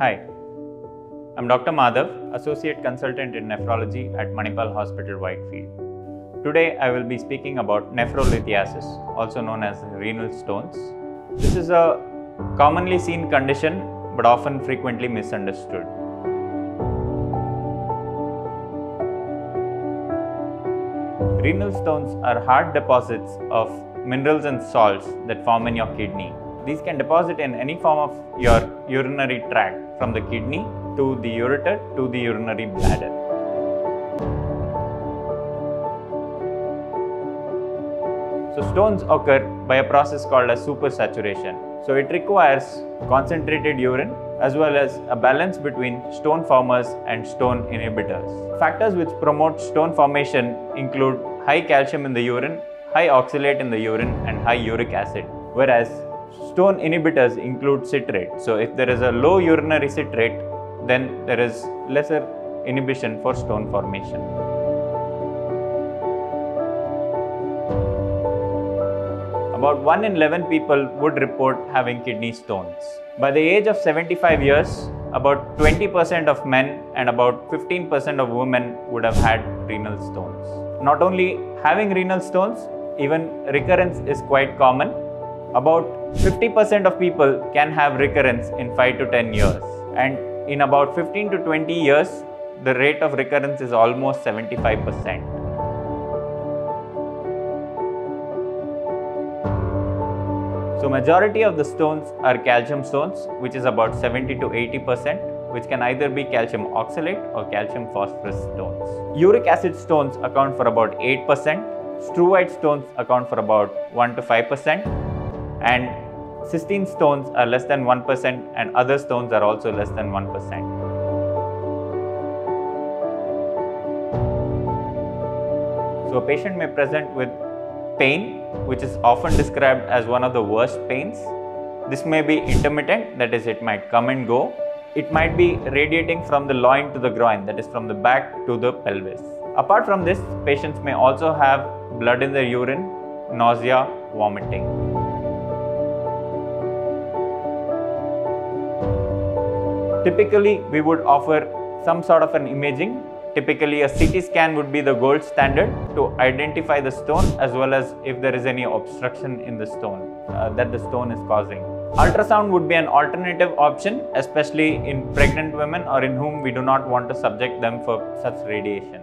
Hi, I'm Dr. Madhav, Associate Consultant in Nephrology at Manipal Hospital, Whitefield. Today I will be speaking about nephrolithiasis, also known as renal stones. This is a commonly seen condition but often frequently misunderstood. Renal stones are hard deposits of minerals and salts that form in your kidney. These can deposit in any form of your urinary tract from the kidney to the ureter to the urinary bladder. So stones occur by a process called as supersaturation. So it requires concentrated urine as well as a balance between stone formers and stone inhibitors. Factors which promote stone formation include high calcium in the urine, high oxalate in the urine and high uric acid. Whereas stone inhibitors include citrate. So if there is a low urinary citrate, then there is lesser inhibition for stone formation. About 1 in 11 people would report having kidney stones. By the age of 75 years, about 20% of men and about 15% of women would have had renal stones. Not only having renal stones, even recurrence is quite common. About 50% of people can have recurrence in 5 to 10 years. And in about 15 to 20 years, the rate of recurrence is almost 75%. So majority of the stones are calcium stones, which is about 70 to 80%, which can either be calcium oxalate or calcium phosphorus stones. Uric acid stones account for about 8%, struvite stones account for about 1 to 5%, and cystine stones are less than 1% and other stones are also less than 1%. So a patient may present with pain, which is often described as one of the worst pains. This may be intermittent, that is, it might come and go. It might be radiating from the loin to the groin, that is, from the back to the pelvis. Apart from this, patients may also have blood in their urine, nausea, vomiting. Typically, we would offer some sort of an imaging Typically, a CT scan would be the gold standard to identify the stone as well as if there is any obstruction in the stone uh, that the stone is causing. Ultrasound would be an alternative option, especially in pregnant women or in whom we do not want to subject them for such radiation.